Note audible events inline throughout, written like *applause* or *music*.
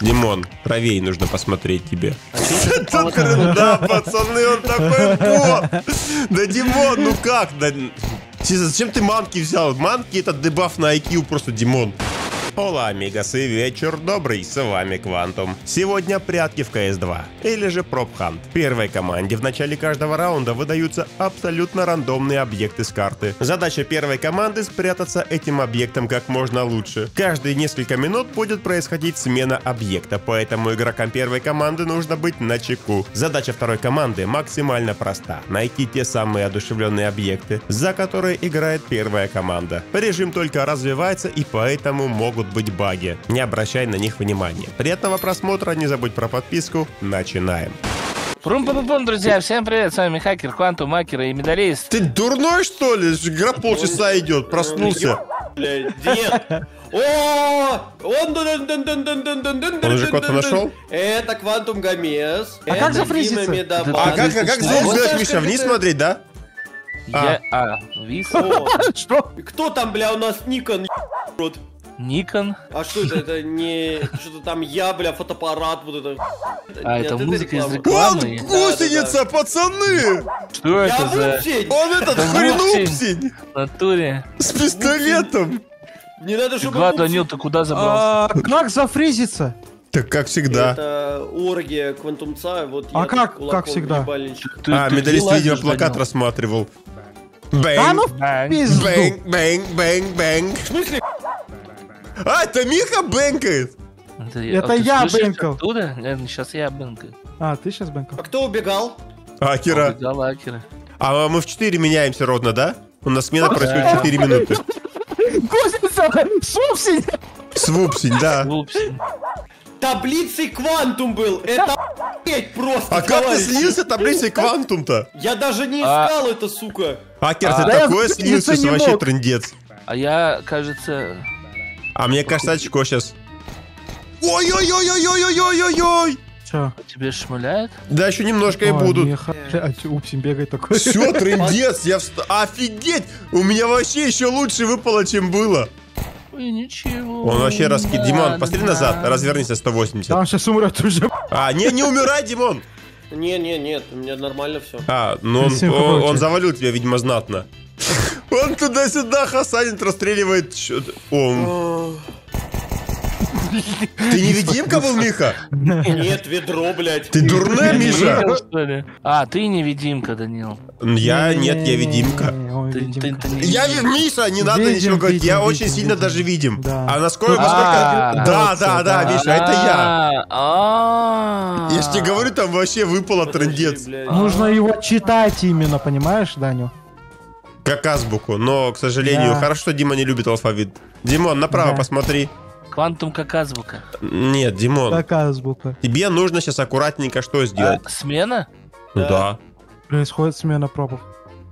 Димон, правее нужно посмотреть тебе. да, *laughs* пацаны, он такой бот. Да, Димон, ну как? Зачем ты манки взял? Манки это дебаф на IQ, просто Димон. Ола, амигасы, вечер добрый, с вами Квантум. Сегодня прятки в CS2, или же Пропхант. Первой команде в начале каждого раунда выдаются абсолютно рандомные объекты с карты. Задача первой команды спрятаться этим объектом как можно лучше. Каждые несколько минут будет происходить смена объекта, поэтому игрокам первой команды нужно быть на чеку. Задача второй команды максимально проста. Найти те самые одушевленные объекты, за которые играет первая команда. Режим только развивается и поэтому могут быть баги. Не обращай на них внимания. Приятного просмотра, не забудь про подписку. Начинаем. прум пум пум друзья, всем привет, с вами Хакер, Квантум, Макер и Медалист. Ты дурной что ли? Игра полчаса идет, проснулся. Нет. О, он Он уже кого-то нашел? Это Квантум Гомес. А как зафризиться? А как, а как звук Вот сделать, Миша? Вниз смотреть, да? Я, а, Вис, *laughs* Что? Кто там, бля, у нас Никон? Никон, А что это? Это не что-то там я, бля, фотоаппарат, вот это. А, это музыка из реклама. Он Рекламы. гусеница, пацаны! что это за! Он этот хренупсень в натуре? с пистолетом. Не надо, чтобы... Вупсень. Данил, ты куда забрался? А, как зафризиться? Так как всегда. Это оргия квантумца, вот А как- как всегда? Ты- А, ты медалист, видимо, плакат рассматривал. Бэнг, ну Бэнг. бэнг, бэнг, бэнг, бэнг. В смысле? А, это Миха бэнкает. Это, а я бэнкал. Оттуда? Сейчас я бэнкаю. А, ты сейчас бэнкал? А кто убегал? Акера. Убегал Акера. А мы в 4 меняемся ровно, да? У нас смена происходит Да. 4 минуты. Гусеница! Супсень! Свупсень, да. Упс. Таблицей квантум был! Это просто, А как ты слился таблицей квантум-то? Я даже не А- искал это, сука! Акер, А. ты я такое слился, вообще мог. трындец. А я, кажется... А мне кажется, очко сейчас. Ой-ой-ой-ой-ой-ой-ой-ой! Че? Тебе шмыляет? Да еще немножко и будут. А че, упсень бегает такой. Все, *laughs* трындец, я вста... Офигеть! У меня вообще еще лучше выпало, чем было. Ой, ничего. Он вообще раскид... Димон, посмотри назад, развернись на Да 180. он сейчас умрет уже. А, не, не умирай, Димон! Не, не, нет, у меня нормально все. А, ну он, он, он завалил тебя, видимо, знатно. Он туда-сюда хасанит, расстреливает. Чё ты- О, Ты невидимка был, Миха? Нет, ведро, блядь. Ты дурная, Миша? А, ты невидимка, Данил. Я, нет, я видимка. Он Я, Миша, не надо ничего говорить, я очень сильно даже видим. Да. А насколько, А, насколько... Да, да, да. Миша, это я. А, Я ж тебе говорю, там вообще выпало блядь. Нужно его читать именно, понимаешь, Даню? Как азбуку, но, к сожалению, Да. хорошо, что Дима не любит алфавит. Димон, направо Да. посмотри. Квантум как азбука. Нет, Димон, Как азбука. тебе нужно сейчас аккуратненько что сделать? А, смена? Ну да, Происходит смена пропов.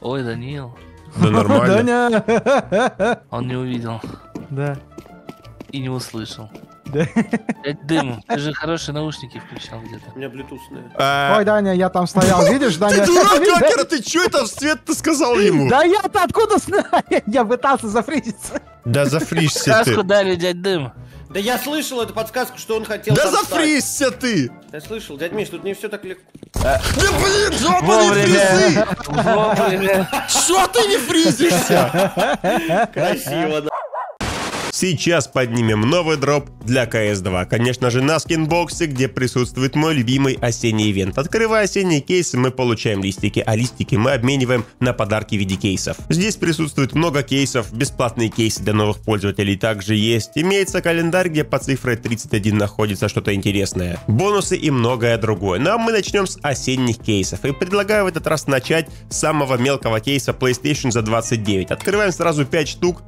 Ой, Данил. да нормально. *laughs* Даня! Он не увидел Да. и не услышал. Да. Дым, ты же хорошие наушники включал где-то. У меня блютусные. А, Ой, Даня, я там стоял, видишь, Даня? Ты дурак, Акера, ты что это в свет ты сказал ему? Да я-то откуда знаю? *laughs* Я пытался зафризиться. Да зафришься Сказку ты. дали, дядь Дым. Да я слышал эту подсказку, что он хотел Да зафришься ты. Я слышал, дядь Миш, тут не все так легко. Да блин, жопа не фризы. Что ты не фризишься? Красиво, да. Сейчас поднимем новый дроп для CS2. Конечно же, на скинбоксе, где присутствует мой любимый осенний ивент. Открывая осенние кейсы, мы получаем листики, а листики мы обмениваем на подарки в виде кейсов. Здесь присутствует много кейсов, бесплатные кейсы для новых пользователей также есть. Имеется календарь, где по цифре 31 находится что-то интересное. Бонусы и многое другое. Ну а мы начнем с осенних кейсов. И предлагаю в этот раз начать с самого мелкого кейса PlayStation за 29. Открываем сразу 5 штук.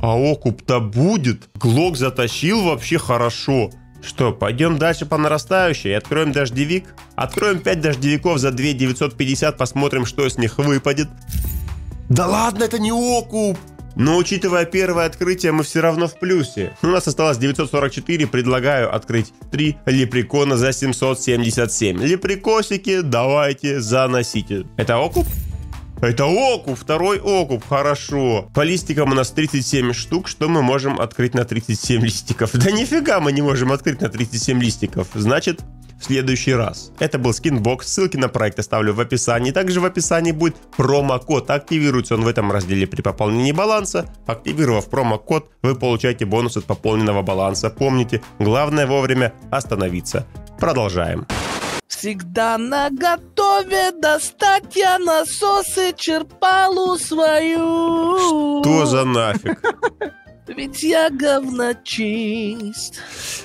А окуп-то будет. Глок затащил вообще хорошо. Что, пойдем дальше по нарастающей. Откроем дождевик. Откроем 5 дождевиков за 2 950. Посмотрим, что с них выпадет. Да ладно, это не окуп. Но учитывая первое открытие, мы все равно в плюсе. У нас осталось 944, предлагаю открыть 3 лепрекона за 777. Лепрекосики, давайте, заносите. Это окуп? Это окуп, второй окуп, хорошо. По листикам у нас 37 штук, что мы можем открыть на 37 листиков? Да нифига мы не можем открыть на 37 листиков. Значит, в следующий раз. Это был Skinbox, ссылки на проект оставлю в описании. Также в описании будет промокод. Активируется он в этом разделе при пополнении баланса. Активировав промокод, вы получаете бонус от пополненного баланса. Помните, главное вовремя остановиться. Продолжаем. Всегда на готове достать я насосы черпалу свою. Что за нафиг? Ведь я говночист.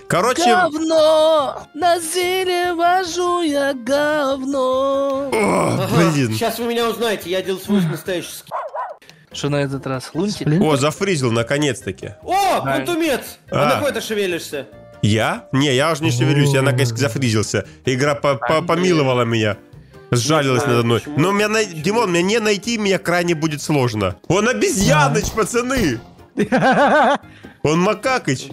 Короче, Говно! На зеле вожу я говно. о, блин. Сейчас вы меня узнаете, я делал свой настоящий. Что на этот раз? Лунтик? О, зафризил наконец-таки. О, квантумец! А, А. на кой ты шевелишься? Я? Не, я уже не шевелюсь, я наконец зафризился. Игра по- по- помиловала меня. Сжалилась знаю, надо мной. почему. Но меня, най- Димон, мне не найти меня крайне будет сложно. Он обезьяныч, пацаны! *laughs* Он макакыч.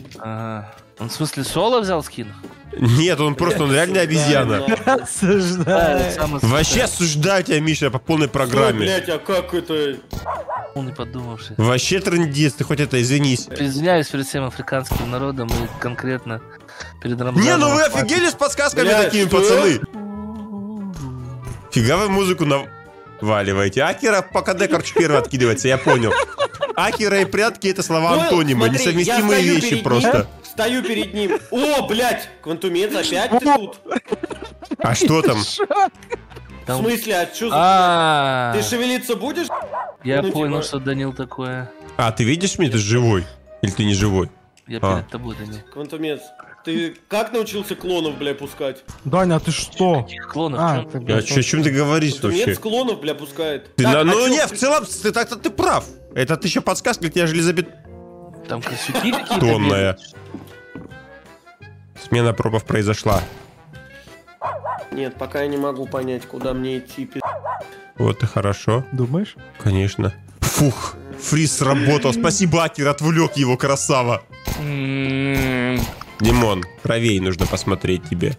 Он в смысле соло взял скин? Нет, он просто, он реально обезьяна. Осуждаю. Самый Вообще осуждаю тебя, Миша, по полной программе. Блять, а как это? Не подумавший. Вообще трындец, ты хоть это извинись. Извиняюсь перед всем африканским народом и конкретно перед Рамзаном. Не, ну вы офигели с подсказками Блядь, такими, что? пацаны? Фига вы музыку наваливаете. Акера по КД, короче, первый откидывается, я понял. Акера и прятки это слова Понял? антонима, Смотри, несовместимые вещи перед просто. ним, Стою перед ним. О, блядь, квантумец, опять ты тут? А что там? В смысле, а что за... А, Ты шевелиться будешь? Я ну, понял, типа- что Данил такое. А, ты видишь меня, ты живой? Или ты не живой? Я А. перед тобой, Данил. Квантумец, ты как научился клонов, бля, пускать? Даня, а ты что? Каких клонов? А, в чём? ты, А о чем ты говоришь Квантумец вообще? клонов, бля, пускает. Ты Так, на- а ну не, в целом, ты, так-то ты прав. Это ты еще подсказка, для тебя железобет... Там косяки какие-то Тонная. Смена пропов произошла. Нет, пока я не могу понять, куда мне идти. пи***. Вот и хорошо. Думаешь? Конечно. Фух, фриз сработал. Спасибо, Акер, отвлек его, красава. М, Димон, правее нужно посмотреть тебе.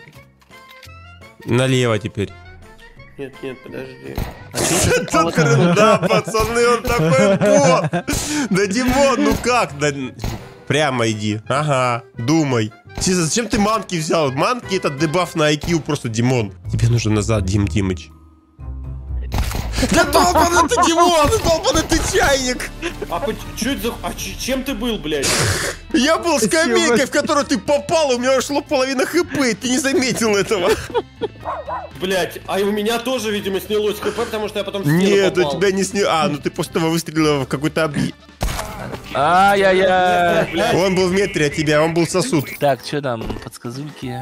Налево теперь. Нет, нет, подожди. а да, *laughs* пацаны, он такой бот. Да, Димон, ну как? Да, прямо иди. Ага, думай. Зачем ты манки взял? Манки это дебаф на IQ просто, Димон. Тебе нужно назад, Дим Димыч. Да долбаный ты, Димон, долбаный ты чайник. А что это за... А чем ты был, блядь? Я был скамейкой, в которую ты попал, у меня ушло половина хп, и ты не заметил этого. Блядь, а и у меня тоже, видимо, снялось хп, потому что я потом Нет, у попал. тебя не сни... А, ну ты после того выстрелил в какой-то объект. Ай-яй-яй. Он был в метре от тебя, он был сосуд. Так, что там, подсказульки?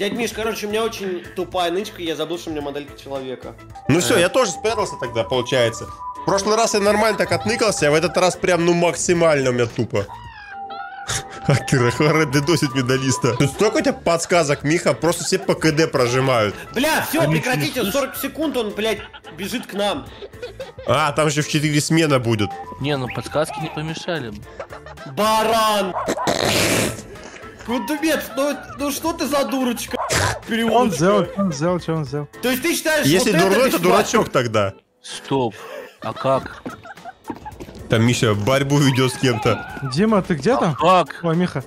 Дядь Миш, короче, у меня очень тупая нычка, я забыл, что у меня моделька человека. Ну все, я тоже спрятался тогда, получается. В прошлый раз я нормально так отныкался, а в этот раз прям, ну, максимально у меня тупо. Хакера, хвара дедосит медалиста. Тут столько у тебя подсказок, Миха, просто все по КД прожимают. Бля, все, Они прекратите, что, 40 секунд он, блядь, бежит к нам. А, там же в 4 смена будет. Не, ну подсказки не помешали бы. Баран! Кудумец, ну, ну что ты за дурочка? Он сделал, Переводчика. он сделал, что он сделал. То есть ты считаешь, Если вот это дурной, то бесплатно? дурачок тогда. Стоп. А как? Там Миша борьбу ведет с кем-то. Дима, ты где там? Как? Ой, Миха.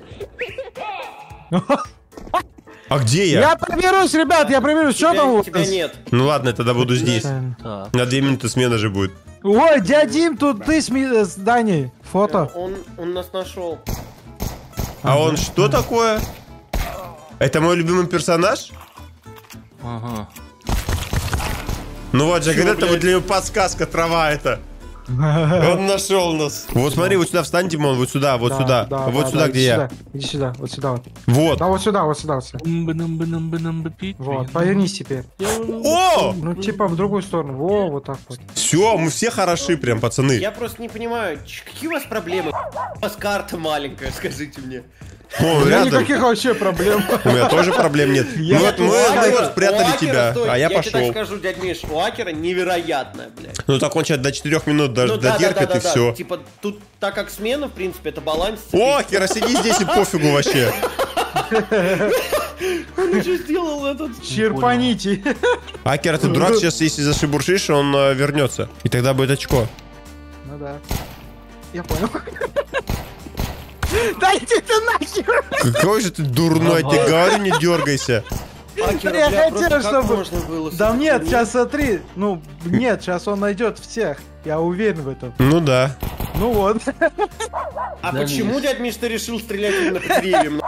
А где я? Я проберусь, ребят, я проберусь. Что там у Тебя, вас? тебя нет. Ну ладно, я тогда буду здесь. Так. На 2 минуты смена же будет. Ой, дядя Дим, тут ты э, с Даней. Фото. Он, он нас нашел. А он что такое? Это мой любимый персонаж? Ага. Ну вот же, это вот для него подсказка, трава это. *laughs* Он нашел нас. Вот смотри, вот сюда встань, Димон, вот сюда, вот Да, сюда. да, Вот да, сюда, да, где иди я. сюда, Иди сюда, вот сюда вот. Вот. Да, вот сюда, вот сюда, вот сюда. Вот, повернись теперь. О! Ну, типа в другую сторону. Во, вот так вот. Все, мы все хороши прям, пацаны. Я просто не понимаю, какие у вас проблемы? У вас карта маленькая, скажите мне. О, У меня рядом. никаких вообще проблем. У меня тоже проблем нет. *laughs* Я Мы вот Акера- спрятали Акера, тебя, а я тебе так пошел. скажу, дядь Миш, у Акера невероятная, блядь. Ну так он сейчас до 4 минут даже да, да, да, додеркает и все. Типа, тут, так как смена, в принципе, это баланс. О, Кира, сиди здесь и пофигу вообще. *laughs* Он уже сделал этот... *laughs* Черпаните. Акер, ты дурак, сейчас если зашибуршишь, он э, вернется. И тогда будет очко. Ну да. Я понял. Дайте ты нахер! Какой же ты дурной, я тебе говорю, не дергайся. Акера, Я бля, хотел, чтобы- было Да нет, херней? сейчас смотри. Ну, нет, сейчас он найдет всех. Я уверен в этом. Ну да. Ну вот. А Да почему, нет. дядь Миш, ты решил стрелять именно по деревьям?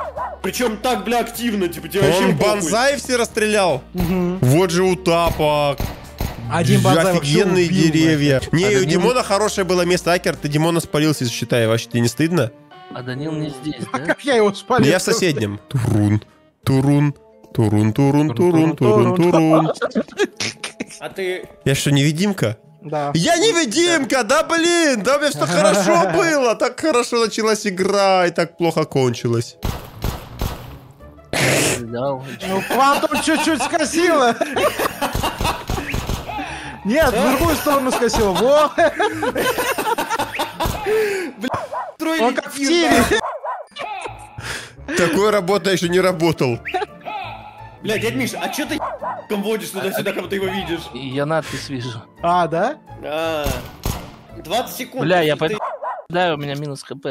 Причем так, бля, активно, типа, тебе Он бонзай все расстрелял. Вот же у тапок. Один бонзай Офигенные убил, деревья. Не, А у Димона хорошее было место. Акер, ты Димона спалился, считай. Вообще тебе не стыдно? А Данил не здесь, А да? как я его спалил? Я в соседнем. Турун, турун, турун, турун, турун, турун, турун. А ты... Я что, невидимка? Да. Я невидимка, да блин, да у меня все хорошо *laughs* было, так хорошо началась игра и так плохо кончилась. Ну, квантум чуть-чуть скосило. Нет, в другую сторону скосило. Во! Как в тире. Такой работа еще не работал. Бля, дядь Миш, а чё ты водишь туда-сюда, когда ты его видишь? Я надпись вижу. А, да? А, 20 секунд. Бля, я пойду. Да, у меня минус хп.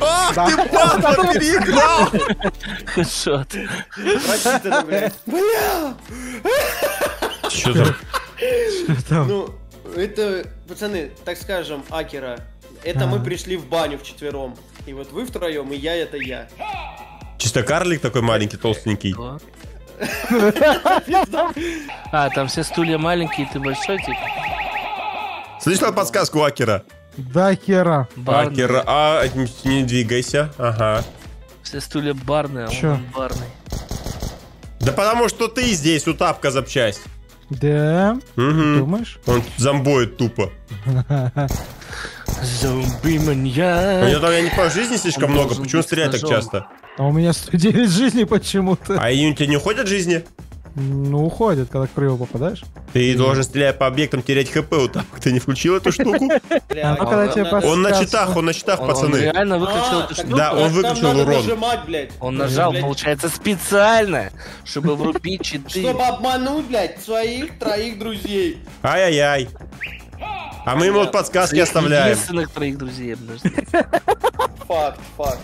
Ах, ты *laughs* падла переиграл! *laughs* Хэдшот. Бля! Что там? Ну, это, пацаны, так скажем, Акера. Это мы пришли в баню вчетвером. И вот вы втроем, и я это я. Чисто карлик такой маленький, толстенький. *laughs* А, там все стулья маленькие, ты большой, типа? Слышал подсказку Акера? Да, хера. Барный. Акера, а, не двигайся. Ага. Все стулья барные, а он барный. Да потому что ты здесь, у тапка запчасть. Да? Угу. Думаешь? Он зомбоид тупо. *laughs* Зомби У маньяк. него там, я не понимаю, жизни слишком Он много. Почему быть стреляет так часто? А у меня 109 жизней почему-то. А и у тебя не уходят жизни? Ну, уходит, когда к крылу попадаешь. Ты должен, стреляя по объектам, терять хп у тапка. Ты не включил эту штуку? *laughs* А Он на читах, он на читах, Он, он пацаны. реально выключил А, эту так штуку. Да, он выключил урон. Он нажал, получается, специально, чтобы врубить *laughs* читы. Чтобы обмануть, блядь, своих троих друзей. Ай-яй-яй. А мы ему вот подсказки оставляем. Единственных троих друзей, подожди. Факт, факт.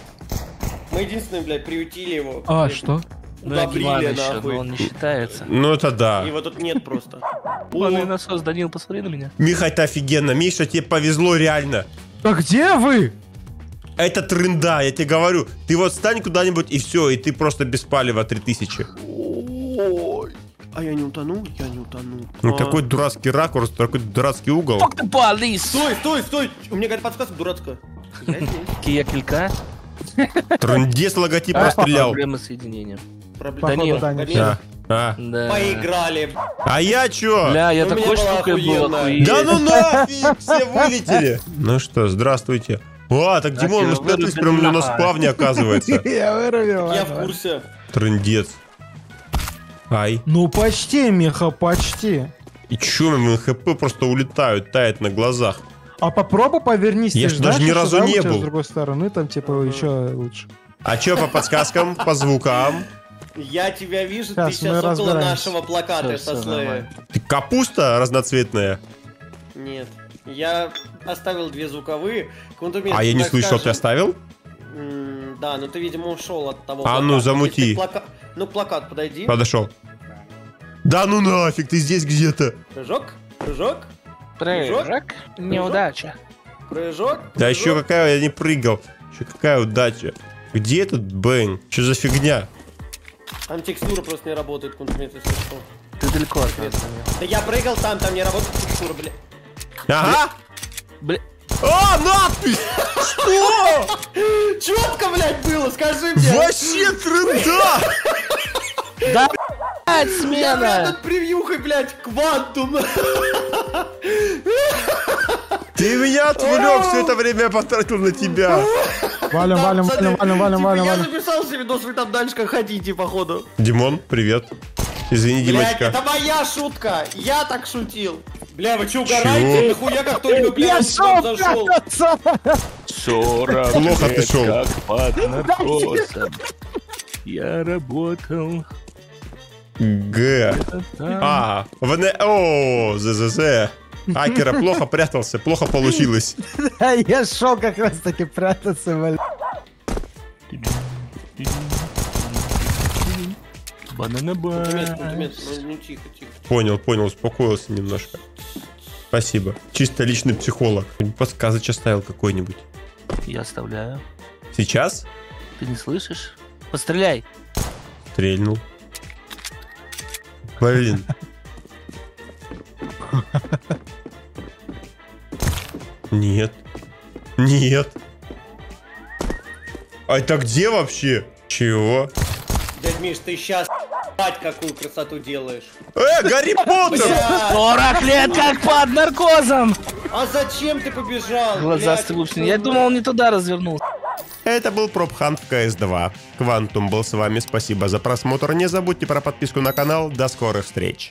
Мы единственные, блядь, приютили его. А, что? Ну, и Удобрили, Гиман еще, нахуй. но он не считается. Ну это да. Его тут нет просто. *laughs* О, насос, Данил, посмотри на меня. Миха, это офигенно. Миша, тебе повезло реально. Да где вы? Это тренда, я тебе говорю. Ты вот стань куда-нибудь и все, и ты просто без палева 3000. А я не утону? Я не утону. Ну А. такой дурацкий ракурс, такой дурацкий угол. Fuck the police! Стой, стой, стой! У меня какая-то подсказка дурацкая. *laughs* Кия килька. Трындец логотип А, расстрелял. Проблемы с соединением. Проблема. Данил. А, а. Да. Поиграли. А я чё? Бля, я У меня такой штукой был. Да ну нафиг, все вылетели. Ну что, здравствуйте. А, так Димон, мы спрятались прямо на нахуй. спавне, оказывается. *laughs* Я вырубил. Я в курсе. Трындец. Ай. Ну, почти, Миха, почти. И чё, мы хп просто улетают, тает на глазах. А попробуй повернись. Я ты ж ж даже ни разу не был. С другой стороны, там, типа, еще лучше. А чё по подсказкам, по звукам? Я тебя вижу, Щас, ты сейчас около разбираемся. нашего плаката со нормально. Ты капуста разноцветная? Нет. Я оставил две звуковые. А я не слышал, ты оставил? м, Да, но ты, видимо, ушел от того А ну, замути. Ну, плакат подойди. Подошел. Да ну нафиг, ты здесь где-то. Прыжок, прыжок, Прыжок. Неудача. прыжок. Да еще прыжок. какая, я не прыгал. Еще какая удача. Где этот Бэнг? Что за фигня? Там текстура просто не работает, Квантумир, если что. Ты далеко от нас. Да я прыгал там, там не работает текстура, бля. Ага! Бля, А, надпись! Что? Четко, блядь, было, скажи мне. Вообще тренда! да, блядь, Я смена! над превьюхой, блядь, квантум. Ты меня отвлек, все это время я потратил на тебя. Валим, валим, валим, валим, валим, типа, валим, Я валим. записал себе видос, вы там дальше как хотите, походу. Димон, привет. Извини, Блядь, Димочка. это моя шутка. Я так шутил. Бля, вы че угораете? Нахуя как только, бля, шел зашел? прятаться! 40 Плохо ты шел. под наркозом. Я работал. Г. А, в не... О, ЗЗЗ. Акера плохо прятался, плохо получилось. *laughs* А я шел как раз таки прятаться, блин. Банана ну, ну тихо, тихо. Понял, понял, успокоился немножко. Спасибо. Чисто личный психолог. Подсказыч оставил какой-нибудь. Я оставляю. Сейчас? Ты не слышишь? Постреляй. Стрельнул. Блин. Нет. Нет. А это где вообще? Чего? Дядь Миш, ты сейчас бать какую красоту делаешь. Э, Гарри Поттер! Бля, 40 лет как под наркозом. а зачем ты побежал? Глазастый Блядь, лупсин. Я думал, он не туда развернулся. Это был Пропхан в КС-2. Квантум был с вами. Спасибо за просмотр. Не забудьте про подписку на канал. До скорых встреч.